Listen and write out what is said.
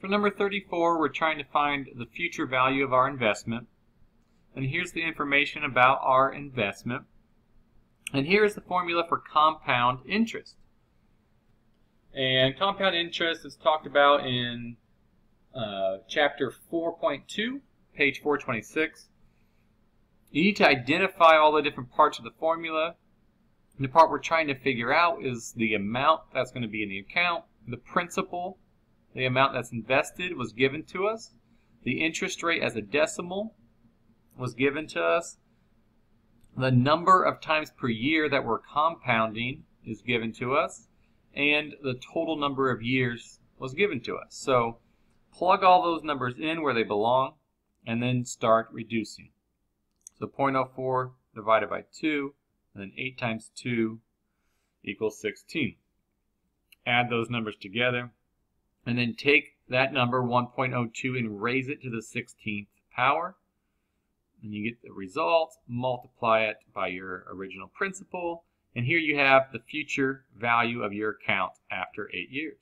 For number 34, we're trying to find the future value of our investment. And here's the information about our investment. And here's the formula for compound interest. And compound interest is talked about in uh, chapter 4.2, page 426. You need to identify all the different parts of the formula. And the part we're trying to figure out is the amount that's going to be in the account, the principal, the amount that's invested was given to us, the interest rate as a decimal was given to us, the number of times per year that we're compounding is given to us, and the total number of years was given to us. So plug all those numbers in where they belong, and then start reducing. So 0.04 divided by 2, and then 8 times 2 equals 16. Add those numbers together, and then take that number 1.02 and raise it to the 16th power. And you get the result, multiply it by your original principal, and here you have the future value of your account after eight years.